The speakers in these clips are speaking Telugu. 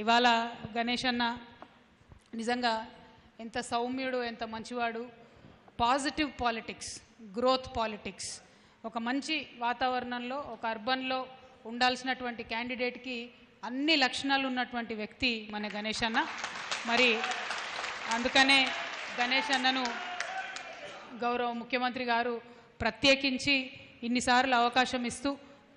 ఇవాళ గణేష్ అన్న నిజంగా ఎంత సౌమ్యుడు ఎంత మంచివాడు. పాజిటివ్ పాలిటిక్స్ గ్రోత్ పాలిటిక్స్ ఒక మంచి వాతావరణంలో ఒక అర్బన్లో ఉండాల్సినటువంటి క్యాండిడేట్కి అన్ని లక్షణాలు ఉన్నటువంటి వ్యక్తి మన గణేష్ అన్న. మరి అందుకనే గణేష్ అన్నను గౌరవ ముఖ్యమంత్రి గారు ప్రత్యేకించి ఇన్నిసార్లు అవకాశం ఇస్తూ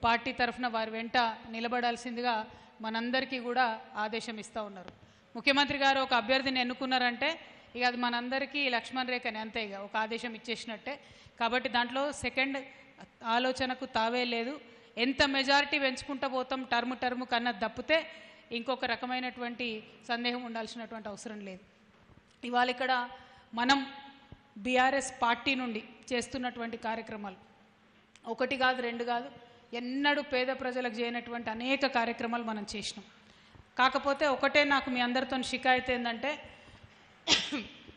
పార్టీ తరఫున వారి వెంట నిలబడాల్సిందిగా మనందరికీ కూడా ఆదేశం ఇస్తూ ఉన్నారు. ముఖ్యమంత్రి గారు ఒక అభ్యర్థిని ఎన్నుకున్నారంటే ఇక అది మనందరికీ లక్ష్మణ్ రేఖని అంతే ఇక ఒక ఆదేశం ఇచ్చేసినట్టే. కాబట్టి దాంట్లో సెకండ్ ఆలోచనకు తావే లేదు. ఎంత మెజారిటీ పెంచుకుంటూ పోతాం టర్మ్ టర్మ్ కన్నా తప్పితే ఇంకొక రకమైనటువంటి సందేహం ఉండాల్సినటువంటి అవసరం లేదు. ఇవాళ ఇక్కడ మనం బీఆర్ఎస్ పార్టీ నుండి చేస్తున్నటువంటి కార్యక్రమాలు. ఒకటి కాదు రెండు కాదు ఎన్నడూ పేద ప్రజలకు చేయనటువంటి అనేక కార్యక్రమాలు మనం చేసినాం. కాకపోతే ఒకటే నాకు మీ అందరితో షికాయత్ ఏంటంటే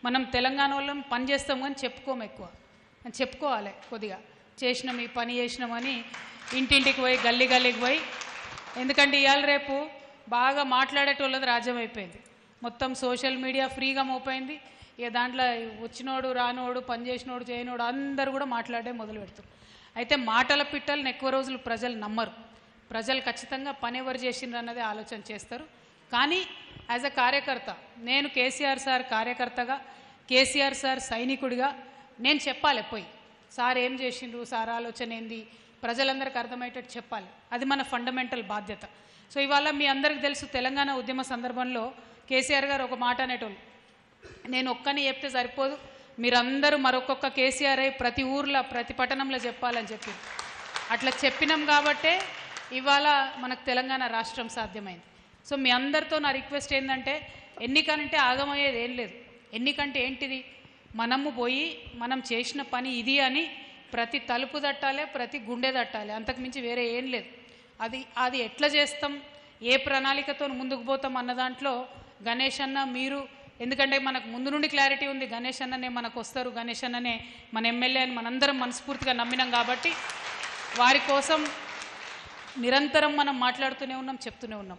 మనం తెలంగాణ వాళ్ళం పని చేస్తాం కానీ చెప్పుకోము ఎక్కువ. అని చెప్పుకోవాలి కొద్దిగా. చేసినాం ఈ పని చేసినామని ఇంటింటికి పోయి గల్లీ గల్లీకి పోయి ఎందుకంటే ఇవాళ రేపు బాగా మాట్లాడేటోళ్ళది రాజ్యం అయిపోయింది. మొత్తం సోషల్ మీడియా ఫ్రీగా మోపోయింది ఇక దాంట్లో వచ్చినోడు రానోడు పనిచేసినోడు చేయనోడు అందరు కూడా మాట్లాడే మొదలు పెడతారు అయితే మాటల పిట్టలను ఎక్కువ రోజులు ప్రజలు నమ్మరు. ప్రజలు ఖచ్చితంగా పని ఎవరు చేసిండ్రు అన్నదే ఆలోచన చేస్తారు. కానీ యాజ్ అ కార్యకర్త నేను కేసీఆర్ సార్ కార్యకర్తగా కేసీఆర్ సార్ సైనికుడిగా నేను చెప్పాలి పోయి. సార్ ఏం చేసిండ్రు? సార్ ఆలోచన ఏంది? ప్రజలందరికీ అర్థమయ్యేటట్టు చెప్పాలి. అది మన ఫండమెంటల్ బాధ్యత. సో ఇవాళ మీ అందరికి తెలుసు తెలంగాణ ఉద్యమ సందర్భంలో కేసీఆర్ గారు ఒక మాట అనేటోళ్ళు. నేను ఒక్కని చెప్తే సరిపోదు. మీరందరూ మరొక్కొక్క కేసీఆర్ అయి ప్రతి ఊర్లో ప్రతి పట్టణంలో చెప్పాలని చెప్పి. అట్లా చెప్పినాం కాబట్టే ఇవాళ మనకు తెలంగాణ రాష్ట్రం సాధ్యమైంది. సో మీ అందరితో నా రిక్వెస్ట్ ఏంటంటే ఎన్నికనంటే ఆగమయ్యేది ఏం లేదు. ఎన్నికంటే ఏంటిది? మనము పోయి మనం చేసిన పని ఇది అని ప్రతి తలుపు తట్టాలి ప్రతి గుండె తట్టాలి. అంతకుమించి వేరే ఏం లేదు. అది అది ఎట్లా చేస్తాం? ఏ ప్రణాళికతో ముందుకు పోతాం అన్న దాంట్లో గణేష్ అన్న మీరు ఎందుకంటే మనకు ముందు నుండి క్లారిటీ ఉంది. గణేష్ అన్ననే మనకు వస్తారు. గణేష్ అన్ననే మన ఎమ్మెల్యే అని మనందరం మనస్ఫూర్తిగా నమ్మినాం కాబట్టి వారి కోసం నిరంతరం మనం మాట్లాడుతూనే ఉన్నాం చెప్తూనే ఉన్నాం.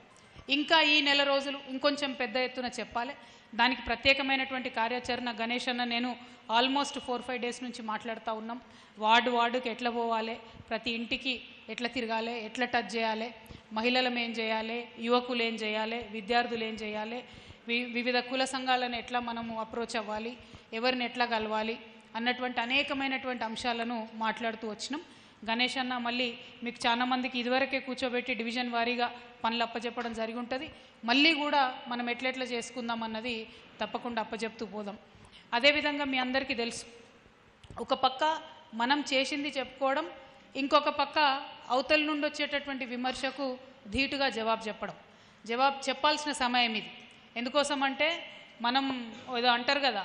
ఇంకా ఈ నెల రోజులు ఇంకొంచెం పెద్ద ఎత్తున చెప్పాలి. దానికి ప్రత్యేకమైనటువంటి కార్యాచరణ గణేష్ అన్న నేను ఆల్మోస్ట్ ఫోర్ ఫైవ్ డేస్ నుంచి మాట్లాడుతూ ఉన్నాం. వార్డు వార్డుకి ఎట్లా పోవాలి? ప్రతి ఇంటికి ఎట్లా తిరగాలి? ఎట్లా టచ్ చేయాలి? మహిళలం ఏం చేయాలి? యువకులు ఏం చేయాలి? విద్యార్థులు ఏం చేయాలి? వివిధ కుల సంఘాలను ఎట్లా మనము అప్రోచ్ అవ్వాలి ఎవరిని ఎట్లా కలవాలి అన్నటువంటి అనేకమైనటువంటి అంశాలను మాట్లాడుతూ వచ్చినాం. గణేష్ అన్న మళ్ళీ మీకు చాలా మందికి ఇదివరకే కూర్చోబెట్టి డివిజన్ వారీగా పనులు అప్పచెప్పడం జరిగి ఉంటుంది మళ్ళీ కూడా మనం ఎట్లెట్లా చేసుకుందాం అన్నది తప్పకుండా అప్పచెప్తూ పోదాం. అదేవిధంగా మీ అందరికీ తెలుసు ఒక పక్క మనం చేసింది చెప్పుకోవడం ఇంకొక పక్క అవతల నుండి వచ్చేటటువంటి విమర్శకు ధీటుగా జవాబు చెప్పడం. జవాబు చెప్పాల్సిన సమయం ఇది. ఎందుకోసం అంటే మనం ఏదో అంటారు కదా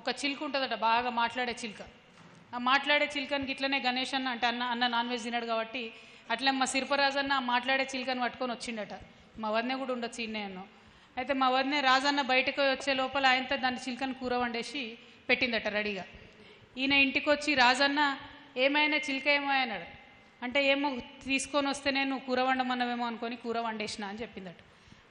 ఒక చిలుక ఉంటుందట బాగా మాట్లాడే చిలుక. ఆ మాట్లాడే చిలుకనికి ఇట్లనే గణేష్ అన్న అంటే అన్న అన్న నాన్ వెజ్ తిన్నాడు కాబట్టి అట్లే మా సిరిపరాజు అన్న మాట్లాడే చిలుకని పట్టుకొని వచ్చిండట. మా వదినే కూడా ఉండొచ్చు ఇన్నే అయితే మా వదినే రాజన్న బయటకు వచ్చే లోపల ఆయనతో దాన్ని చిలుకని కూర వండేసి పెట్టిందట రెడీగా. ఈయన ఇంటికి వచ్చి రాజన్న ఏమైనా చిలుక ఏమో అన్నాడు. అంటే ఏమో తీసుకొని వస్తేనే నువ్వు కూర వండమన్నవేమో అనుకొని కూర వండేసిన అని చెప్పిందట.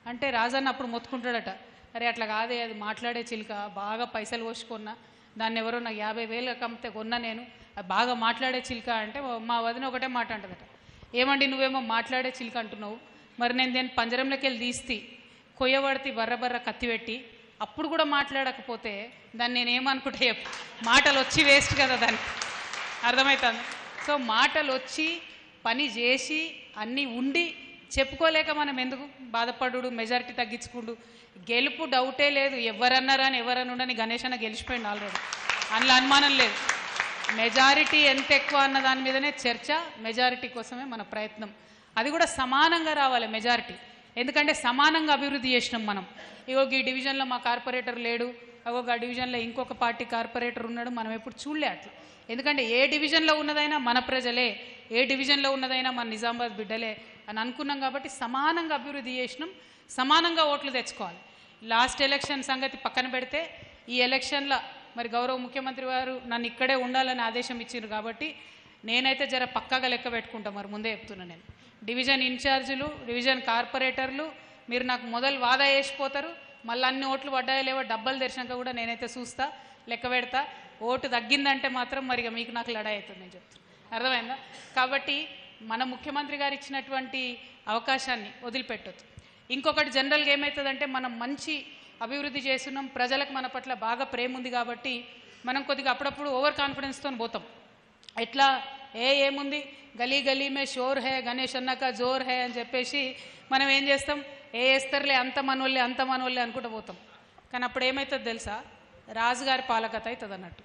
అంటే రాజన్న అప్పుడు మొత్తుకుంటాడట. అరే అట్లా కాదే అది మాట్లాడే చిలుక బాగా పైసలు పోసుకున్నా. దాన్ని ఎవరో నాకు యాభై వేలు కమ్మితే కొన్నా నేను. అది బాగా మాట్లాడే చిలుక అంటే మా వదిన ఒకటే మాట అంటదట. ఏమండి నువ్వేమో మాట్లాడే చిలుక అంటున్నావు. మరి నేను దాన్ని పంజరంలోకి వెళ్ళి తీస్తి. కొయ్యబడితే బర్ర బర్ర కత్తిపెట్టి అప్పుడు కూడా మాట్లాడకపోతే దాన్ని నేను ఏమనుకుంటే చెప్పు. మాటలు వచ్చి వేస్ట్ కదా దానికి. అర్థమవుతుంది సో మాటలు వచ్చి పని చేసి అన్నీ ఉండి చెప్పుకోలేక మనం ఎందుకు బాధపడు మెజారిటీ తగ్గించుకుండు? గెలుపు డౌటే లేదు. ఎవరన్నారా అని ఎవరన్నా ఉండని గణేష్ అన్న గెలిచిపోయింది ఆల్రెడీ. అందులో అనుమానం లేదు. మెజారిటీ ఎంత ఎక్కువ అన్న దాని మీదనే చర్చ మెజారిటీ కోసమే మన ప్రయత్నం. అది కూడా సమానంగా రావాలి మెజారిటీ. ఎందుకంటే సమానంగా అభివృద్ధి చేసినాం మనం. ఇగో ఈ డివిజన్లో మా కార్పొరేటర్ లేడు. అగో ఆ డివిజన్లో ఇంకొక పార్టీ కార్పొరేటర్ ఉన్నాడు మనం ఎప్పుడు చూడలే అట్లా. ఎందుకంటే ఏ డివిజన్లో ఉన్నదైనా మన ప్రజలే ఏ డివిజన్లో ఉన్నదైనా మన నిజామాబాద్ బిడ్డలే అని అనుకున్నాం కాబట్టి సమానంగా అభివృద్ధి చేసినాం సమానంగా ఓట్లు తెచ్చుకోవాలి. లాస్ట్ ఎలక్షన్ సంగతి పక్కన పెడితే ఈ ఎలక్షన్ల మరి గౌరవ ముఖ్యమంత్రి వారు నన్ను ఇక్కడే ఉండాలని ఆదేశం ఇచ్చారు కాబట్టి నేనైతే జర పక్కాగా లెక్క పెట్టుకుంటా మరి ముందే చెప్తున్నా నేను. డివిజన్ ఇన్ఛార్జీలు డివిజన్ కార్పొరేటర్లు మీరు నాకు మొదలు వాదా వేసిపోతారు మళ్ళీ అన్ని ఓట్లు పడ్డాయో లేవో డబ్బలు తెరిచినాక కూడా నేనైతే చూస్తా లెక్క పెడతా. ఓటు తగ్గిందంటే మాత్రం మరి ఇక మీకు నాకు లడాయి అవుతుంది నేను చెప్తాను అర్థమైందా? కాబట్టి మన ముఖ్యమంత్రి గారు ఇచ్చినటువంటి అవకాశాన్ని వదిలిపెట్టొద్దు. ఇంకొకటి జనరల్గా ఏమవుతుందంటే మనం మంచి అభివృద్ధి చేస్తున్నాం ప్రజలకు మన పట్ల బాగా ప్రేమ ఉంది కాబట్టి మనం కొద్దిగా అప్పుడప్పుడు ఓవర్ కాన్ఫిడెన్స్తో పోతాం. ఎట్లా? ఏ ఏముంది? గలీ గలీ మే షోర్ హే గణేష్ అన్నాక జోర్ హే అని చెప్పేసి మనం ఏం చేస్తాం? ఏ వేస్తారులే అంత మనోళ్ళే అంత మనోళ్ళే అనుకుంటూ పోతాం. కానీ అప్పుడు ఏమవుతుంది తెలుసా? రాజుగారి పాలకత అవుతుంది అన్నట్టు